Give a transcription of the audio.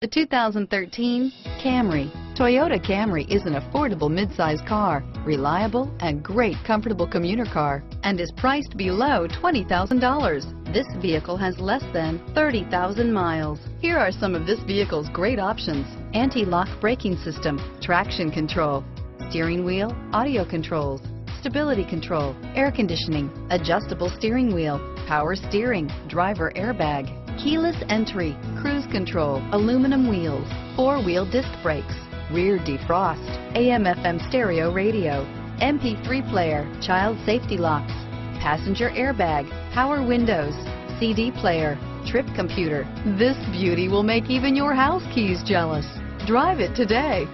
The 2013 Camry. Toyota Camry is an affordable midsize car, reliable and great comfortable commuter car, and is priced below $20,000. This vehicle has less than 30,000 miles. Here are some of this vehicle's great options. Anti-lock braking system, traction control, steering wheel, audio controls, stability control, air conditioning, adjustable steering wheel, power steering, driver airbag, keyless entry, cruise control, aluminum wheels, four-wheel disc brakes, rear defrost, AM FM stereo radio, MP3 player, child safety locks, passenger airbag, power windows, CD player, trip computer. This beauty will make even your house keys jealous. Drive it today.